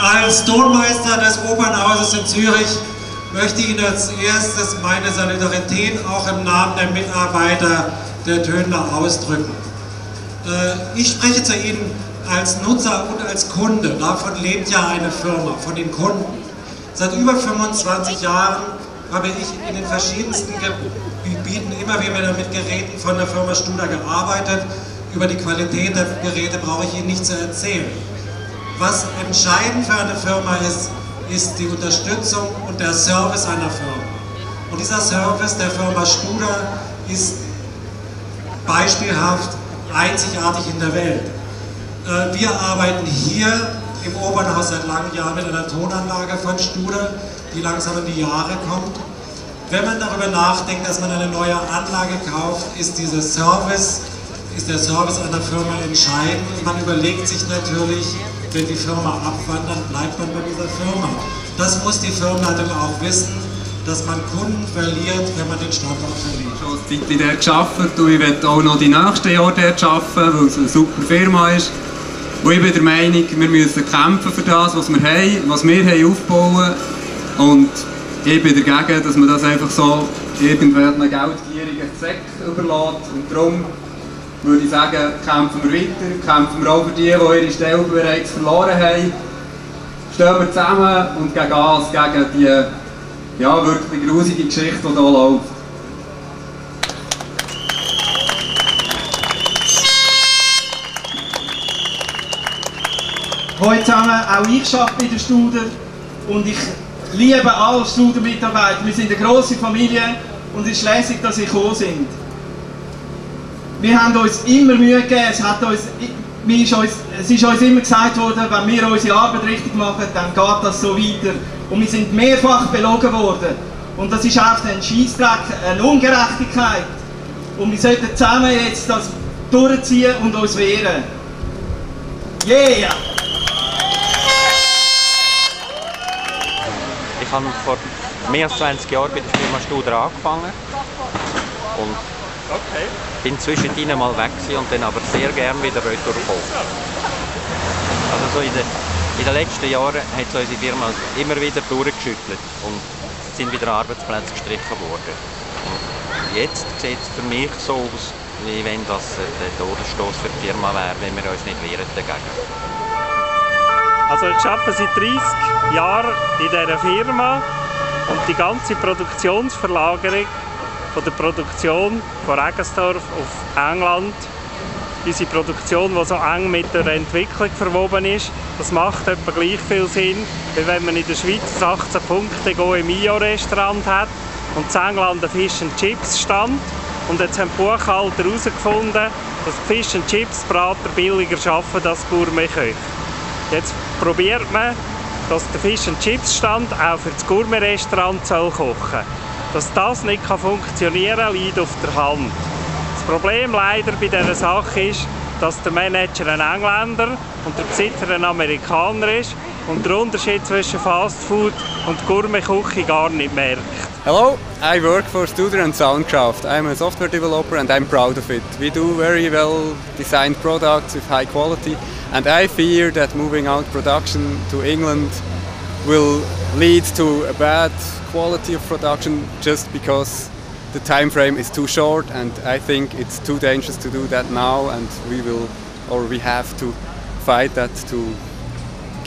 Als Tonmeister des Opernhauses in Zürich möchte ich Ihnen als erstes meine Solidarität auch im Namen der Mitarbeiter der Tönler ausdrücken. Äh, ich spreche zu Ihnen als Nutzer und als Kunde. Davon lebt ja eine Firma, von den Kunden. Seit über 25 Jahren habe ich in den verschiedensten Gebieten immer wieder mit Geräten von der Firma Studer gearbeitet. Über die Qualität der Geräte brauche ich Ihnen nicht zu erzählen. Was entscheidend für eine Firma ist, ist die Unterstützung und der Service einer Firma. Und dieser Service der Firma Studer ist beispielhaft einzigartig in der Welt. Äh, wir arbeiten hier im Opernhaus seit langen Jahren mit einer Tonanlage von Studer, die langsam in die Jahre kommt. Wenn man darüber nachdenkt, dass man eine neue Anlage kauft, ist dieser Service, ist der Service einer Firma entscheidend. Man überlegt sich natürlich, wenn die Firma abwandert, bleibt man bei dieser Firma. Das muss die Firmenleitung auch wissen, dass man Kunden verliert, wenn man den Standort verliert. Ich habe dort gearbeitet und ich werde auch noch die nächsten Jahre dort arbeiten, weil es eine super Firma ist. Und ich bin der Meinung, wir müssen kämpfen für das, was wir haben, was wir haben aufbauen. Und ich bin dagegen, dass man das einfach so irgendwelchen geldgierigen Zweck überlässt. Und darum würde ich sagen, kämpfen wir weiter, kämpfen wir auch für die, die ihre Stelle bereits verloren haben. Stehen wir zusammen und gegen Gas, gegen die ja, wirklich grusige Geschichte, die hier läuft. Heute zusammen, auch ich arbeite in der Studer und ich liebe alle Studer-Mitarbeiter. Wir sind eine grosse Familie und es ist lässig, dass sie gekommen sind. Wir haben uns immer Mühe gegeben, es, hat uns, ist uns, es ist uns immer gesagt worden, wenn wir unsere Arbeit richtig machen, dann geht das so weiter. Und wir sind mehrfach belogen worden. Und das ist auch ein Scheissdreck, eine Ungerechtigkeit. Und wir sollten zusammen jetzt das durchziehen und uns wehren. Yeah! Ich habe vor mehr als 20 Jahren bei der Firma Studer angefangen und okay. bin zwischendrin mal weg und dann aber sehr gerne wieder retour gekommen. Also so in, den, in den letzten Jahren hat unsere Firma immer wieder durchgeschüttelt und sind wieder Arbeitsplätze gestrichen worden. Und jetzt sieht es für mich so aus, wie wenn das der Todesstoß für die Firma wäre, wenn wir uns nicht wehren dagegen. Also ich arbeite seit 30 Jahren in dieser Firma und die ganze Produktionsverlagerung von der Produktion von Regensdorf auf England, unsere Produktion, die so eng mit der Entwicklung verwoben ist, das macht etwa gleich viel Sinn, wie wenn man in der Schweiz 18 Punkte im Mio-Restaurant hat und in England ein Fish and Chips stand. Und jetzt haben die Buchhalter herausgefunden, dass die Fish and Chips Brater billiger arbeiten als Gourmet-Köche. Jetzt probiert man, dass der Fish and Chips Stand auch für das Gourmet-Restaurant kochen soll. Dass das nicht funktionieren kann, liegt auf der Hand. Das Problem leider bei dieser Sache ist, dass der Manager ein Engländer und der Besitzer ein Amerikaner ist und der Unterschied zwischen Fast Food und Gourmet-Küche gar nicht merkt. Hello, I work for Studer and Soundcraft. I'm a software developer and I'm proud of it. We do very well designed products with high quality and I fear that moving out production to England will lead to a bad quality of production just because the time frame is too short and I think it's too dangerous to do that now and we will or we have to fight that to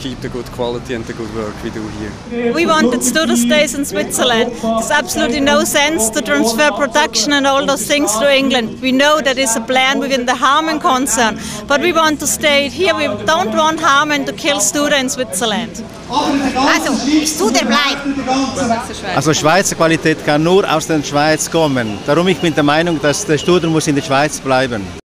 keep the good quality and the good work we do here. We wanted Studer stays in Switzerland. There's absolutely no sense to transfer production and all those things to England. We know that is a plan within the Harman concern, but we want to stay here. We don't want Harman to kill Studer in Switzerland. Also, Studer bleibt. Also Schweizer Qualität kann nur aus der Schweiz kommen. Darum ich bin der Meinung, dass der Studer muss in der Schweiz bleiben.